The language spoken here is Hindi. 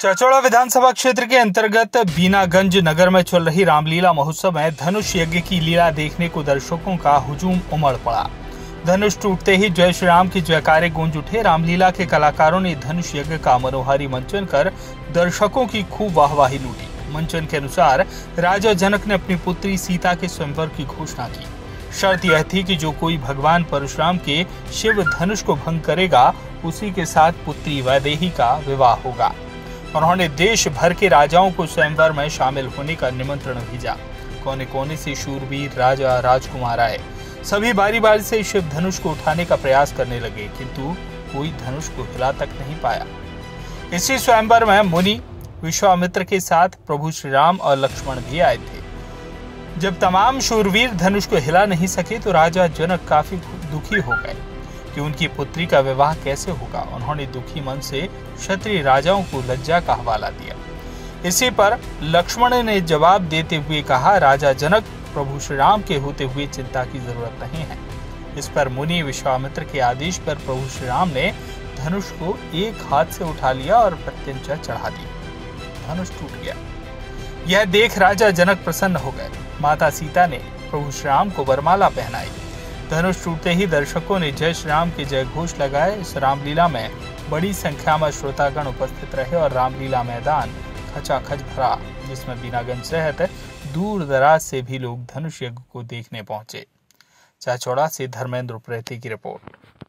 चचौड़ा विधानसभा क्षेत्र के अंतर्गत बीनागंज नगर में चल रही रामलीला महोत्सव में धनुष यज्ञ की लीला देखने को दर्शकों का हुजूम उमड़ पड़ा। धनुष टूटते ही जय श्री राम की जयकारे गूंज उठे। रामलीला के कलाकारों ने धनुष यज्ञ का मनोहारी मंचन कर दर्शकों की खूब वाहवाही लूटी। मंचन के अनुसार राजा जनक ने अपनी पुत्री सीता के स्वयंवर की घोषणा की। शर्त यह थी कि जो कोई भगवान परशुराम के शिव धनुष को भंग करेगा, उसी के साथ पुत्री वैदेही का विवाह होगा। उन्होंने देश भर के राजाओं को स्वयंवर में शामिल होने का निमंत्रण भेजा। कोने कोने से शूरवीर, राजा, राजकुमार आए। सभी बारी बारी से शिव धनुष को उठाने का प्रयास करने लगे, किंतु कोई धनुष को हिला तक नहीं पाया। इसी स्वयंवर में मुनि, विश्वामित्र के साथ प्रभु श्री राम और लक्ष्मण भी आए थे। जब तमाम शूरवीर धनुष को हिला नहीं सके तो राजा जनक काफ़ी दुखी हो गए। कि उनकी पुत्री का विवाह कैसे होगा? उन्होंने दुखी मन से क्षत्रिय राजाओं को लज्जा का हवाला दिया। इसी पर लक्ष्मण ने जवाब देते हुए कहा, राजा जनक, प्रभु श्री राम के होते हुए चिंता की ज़रूरत नहीं है। इस पर मुनि विश्वामित्र के आदेश पर प्रभु श्री राम ने धनुष को एक हाथ से उठा लिया और प्रत्यंचा चढ़ा दी धनुष टूट गया। यह देख राजा जनक प्रसन्न हो गए। माता सीता ने प्रभु श्री राम को वरमाला पहनाई। धनुष टूटते ही दर्शकों ने जय श्री राम के जय घोष लगाए। इस रामलीला में बड़ी संख्या में श्रोतागण उपस्थित रहे और रामलीला मैदान खचाखच भरा, जिसमें बीनागंज सहित दूर दराज से भी लोग धनुष यज्ञ को देखने पहुँचे। चाचौड़ा से धर्मेंद्र प्रेती की रिपोर्ट।